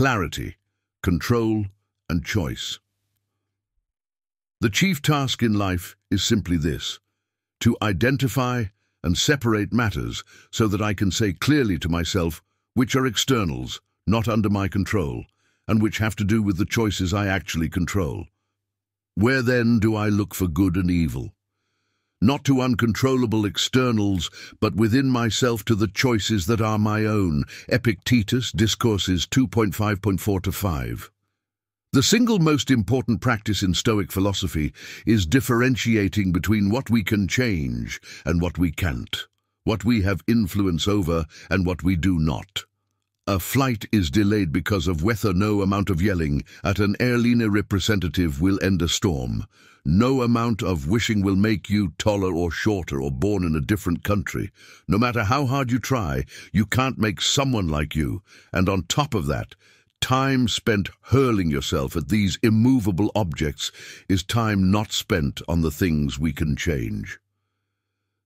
clarity, control, and choice. The chief task in life is simply this, to identify and separate matters so that I can say clearly to myself which are externals, not under my control, and which have to do with the choices I actually control. Where then do I look for good and evil? Not to uncontrollable externals, but within myself to the choices that are my own. Epictetus, Discourses 2.5.4 to 5. The single most important practice in Stoic philosophy is differentiating between what we can change and what we can't, what we have influence over and what we do not. A flight is delayed because of weather no amount of yelling at an airline representative will end a storm. No amount of wishing will make you taller or shorter or born in a different country. No matter how hard you try, you can't make someone like you. And on top of that, Time spent hurling yourself at these immovable objects is time not spent on the things we can change.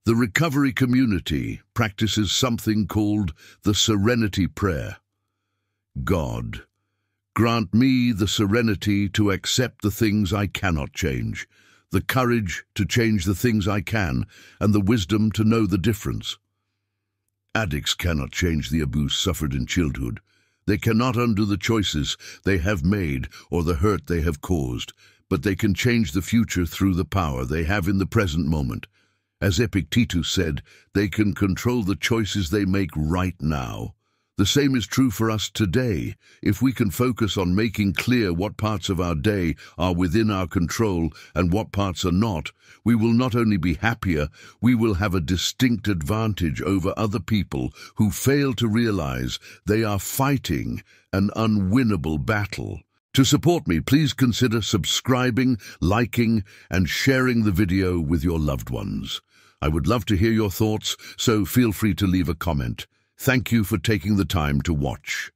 The recovery community practices something called the Serenity Prayer. God, grant me the serenity to accept the things I cannot change, the courage to change the things I can, and the wisdom to know the difference. Addicts cannot change the abuse suffered in childhood, they cannot undo the choices they have made or the hurt they have caused, but they can change the future through the power they have in the present moment. As Epictetus said, they can control the choices they make right now. The same is true for us today. If we can focus on making clear what parts of our day are within our control and what parts are not, we will not only be happier, we will have a distinct advantage over other people who fail to realize they are fighting an unwinnable battle. To support me, please consider subscribing, liking, and sharing the video with your loved ones. I would love to hear your thoughts, so feel free to leave a comment. Thank you for taking the time to watch.